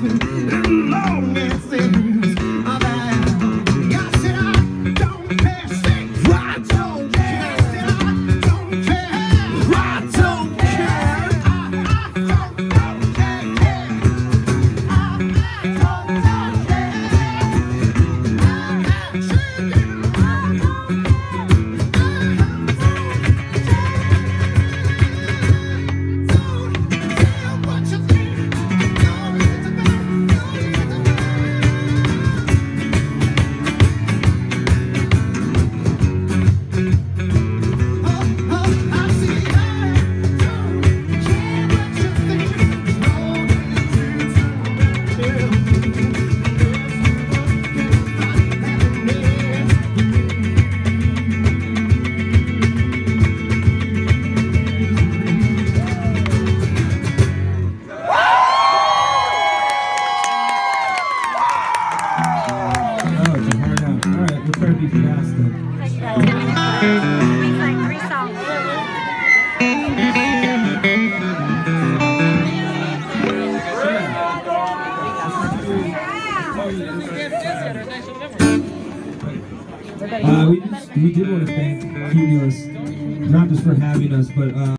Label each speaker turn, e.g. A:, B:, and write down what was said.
A: mm-hmm. be faster.
B: Like, 10 minutes. Makes like three songs.
A: Uh, we, just, we did want to thank Cumulus, not just for having us, but uh,